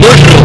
Bush